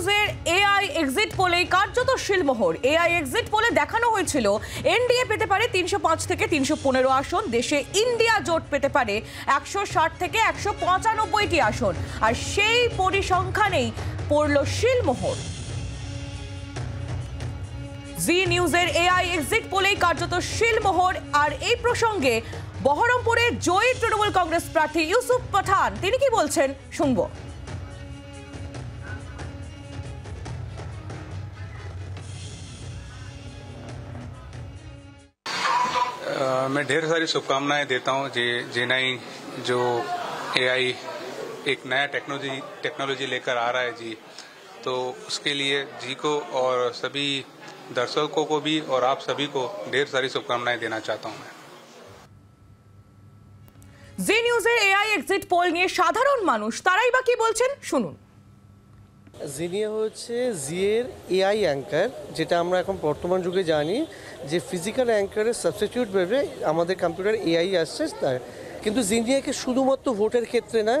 নিউজের AI exit পোলেই কার্যত শিলমোহর। AI exit পোলে দেখানো হয়েছিল এনডিএ পেতে পারে তিনশো পাঁচ থেকে তিনশো পনেরো আসন, দেশে ইন্ডিয়া জোট পেতে পারে একশো ষাট থেকে একশো পঁচানব্বইটি আসন। আর সেই পরিসংখ্যানেই পড়ল শিলমোহর। জি নিউজের এআই এক্সিট পোলেই কার্যত শিলমোহর, আর এই প্রসঙ্গে বহরমপুরে জয়ী তৃণমূল কংগ্রেস প্রার্থী ইউসুফ পাঠান, তিনি কি বলছেন শুনব। अ, मैं ढेर सारी शुभकामनाएं देता हूं जे जेनाई जो एआई एक नया टेक्नोलॉजी टेक्नोलॉजी लेकर आ रहा है जी तो उसके लिए जी को और सभी दर्शकों को भी और आप सभी को ढेर सारी शुभकामनाएं देना चाहता हूं मैं জি নিউজের এআই এক্সিট পোল নিয়ে সাধারণ মানুষ তারাই বা কি বলছেন শুনুন জিনিয়া হচ্ছে জিয়ের এআই অ্যাঙ্কার যেটা আমরা এখন বর্তমান যুগে জানি যে ফিজিক্যাল অ্যাঙ্কারের সাবস্টিটিউট ভেবে আমাদের কম্পিউটার এআই আসছে তার। কিন্তু জিনিয়াকে শুধুমাত্র ভোটের ক্ষেত্রে না,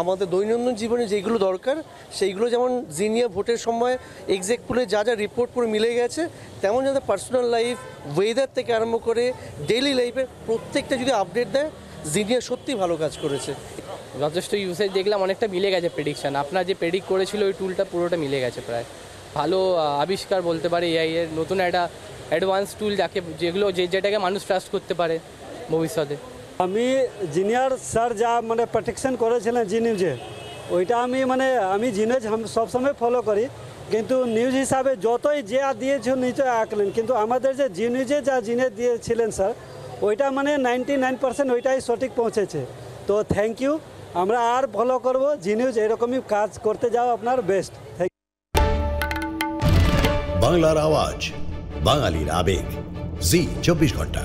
আমাদের দৈনন্দিন জীবনে যেগুলো দরকার, সেইগুলো যেমন জিনিয়া ভোটের সময় এক্সাক্ট পুলে যা যা রিপোর্ট পুরো মিলে গেছে, তেমন যাতে পার্সোনাল লাইফ ওয়েদার থেকে আরম্ভ করে ডেইলি লাইফের প্রত্যেকটা যদি আপডেট দেয় জিনিয়া সত্যি ভালো কাজ করেছে। যথেষ্ট ইউসেজ দেখলাম, অনেকটা মিলে গেছে প্রেডিকশন আপনার যে প্রেডিক্ট করেছিল, ওই টুলটা পুরোটা মিলে গেছে প্রায়। ভালো আবিষ্কার বলতে পারে এআই এর, নতুন একটা অ্যাডভান্স টুল যাকে, যেগুলো, যে, যেটাকে মানুষ ট্রাস্ট করতে পারে ভবিষ্যতে। আমি জিনিয়ার স্যার যা মানে প্রোটেকশন করেছিলেন জি নিউজে ওইটা আমি মানে আমি জি নিউজ সবসময় ফলো করি। কিন্তু নিউজ হিসাবে যতই যে দিয়েছে, নিচে আঁকলেন। কিন্তু আমাদের যে জি নিউজে যা জিনিস দিয়েছিলেন স্যার ওইটা মানে নাইনটি নাইন পার্সেন্ট ওইটাই সঠিক পৌঁছেছে। তো থ্যাংক ইউ আমরা আর ফলো করব। জি নিউজ এরকমই কাজ করতে যাও আপনার বেস্ট বাংলার আওয়াজ, বাঙালির আবেগ। জি, চব্বিশ ঘণ্টা।